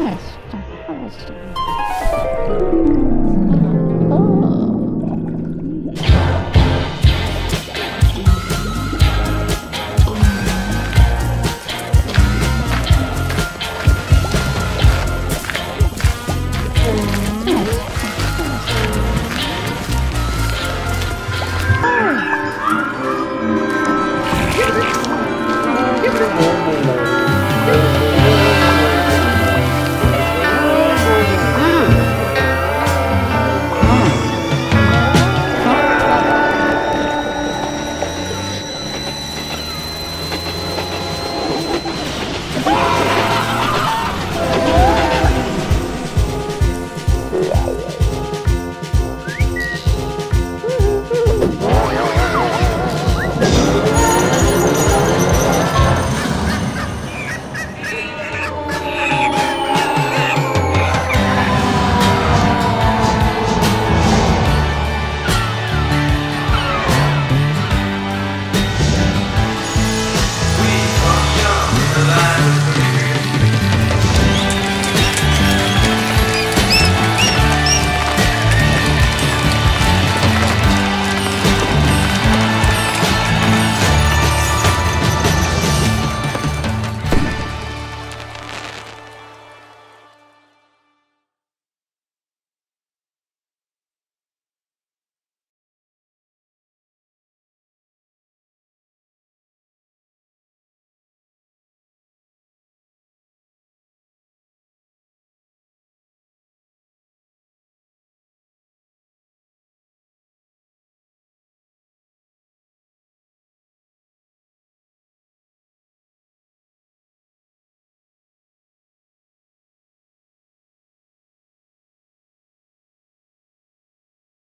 Esta, esta.